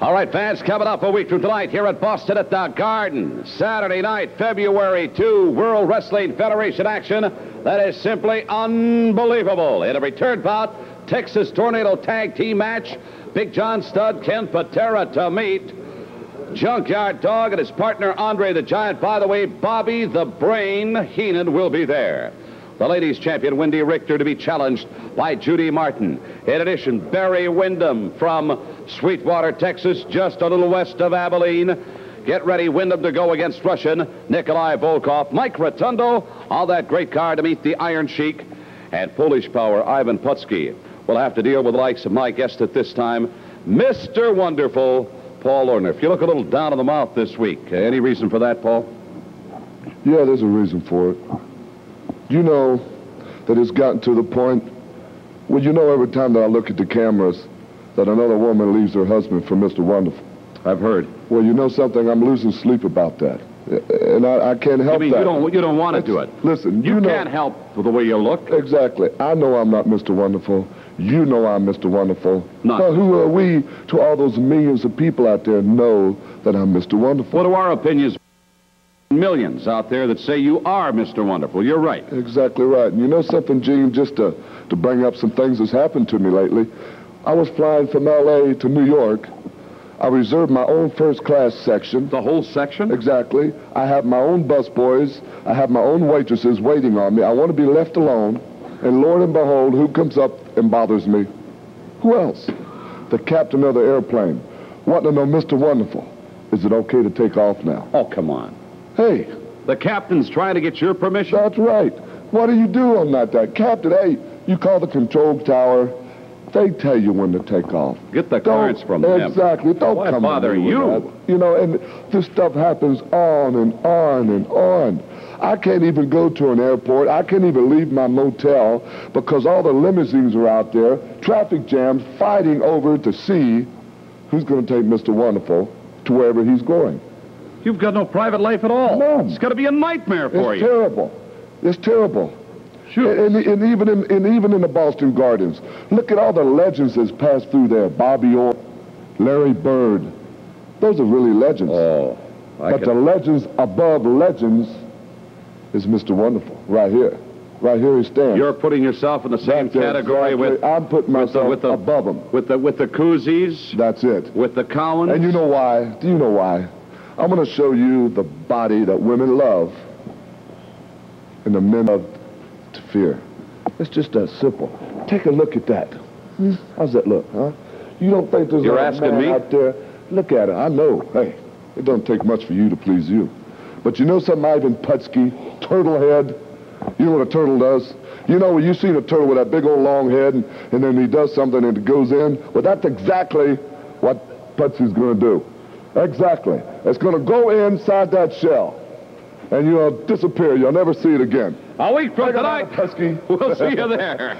All right, fans, coming up a week from tonight here at Boston at the Garden. Saturday night, February 2, World Wrestling Federation action. That is simply unbelievable. In a return bout, Texas Tornado Tag Team match, Big John Studd, Ken Patera to meet Junkyard Dog and his partner Andre the Giant. By the way, Bobby the Brain Heenan will be there. The ladies champion Wendi Richter to be challenged by Judy Martin. In addition, Barry Windham from Sweetwater, Texas, just a little west of Abilene. Get ready, Windham, to go against Russian Nikolai Volkov. Mike Rotundo, all that great car to meet the Iron Sheik. And Polish power, Ivan Putski. We'll have to deal with the likes of my guest at this time, Mr. Wonderful, Paul Orndorff. If you look a little down in the mouth this week, any reason for that, Paul? Yeah, there's a reason for it. You know that it's gotten to the point well, you know every time that I look at the cameras that another woman leaves her husband for Mr. Wonderful. I've heard. Well, you know something? I'm losing sleep about that. And I, I can't help I mean, that. you don't, you don't want to do it. Listen, You, you, know, can't help the way you look. Exactly. I know I'm not Mr. Wonderful. You know I'm Mr. Wonderful. Not- Well, who are we to all those millions of people out there know that I'm Mr. Wonderful? What are our opinions? Millions out there that say you are Mr. Wonderful. You're right. Exactly right. And you know something, Gene, just to, to bring up some things that's happened to me lately. I was flying from L.A. to New York. I reserved my own first class section. The whole section? Exactly. I have my own busboys. I have my own waitresses waiting on me. I want to be left alone. And Lord and behold, who comes up and bothers me? Who else? The captain of the airplane. Wanting to know, Mr. Wonderful, is it okay to take off now? Oh, come on. Hey, The captain's trying to get your permission. that's right. What do you do on that day? Captain, hey, you call the control tower. They tell you when to take off. Get the cards from them. Exactly. Don't Why come bother to me with you? You know, and this stuff happens on and on and on. I can't even go to an airport. I can't even leave my motel because all the limousines are out there, traffic jams, fighting over to see who's going to take Mr. Wonderful to wherever he's going. You've got no private life at all. None. It's got to be a nightmare for It's you. It's terrible. It's terrible. Sure. And, and even in and even in the Boston Gardens, look at all the legends that's passed through there. Bobby Orr, Larry Bird. Those are really legends. Oh, I but can- the legends above legends is Mr. Wonderful, right here. Right here he stands. You're putting yourself in the same That's category exactly. with I'm putting with the, myself with the above him. with the with the Cousys, That's it. with the Cowens. And you know why? Do you know why? I'm going to show you the body that women love and the men love to fear. It's just that simple. Take a look at that. Hmm? How's that look, huh? You don't think there's You're a asking man me? out there? Look at it. I know. Hey, it don't take much for you to please you. But you know something, Ivan Putski, turtle head? You know what a turtle does? You know, when you seen a turtle with that big old long head and, and then he does something and it goes in? Well, that's exactly what Putski's going to do. Exactly. It's going to go inside that shell. And you'll disappear. You'll never see it again. A week from Take tonight, Putski. we'll see you there.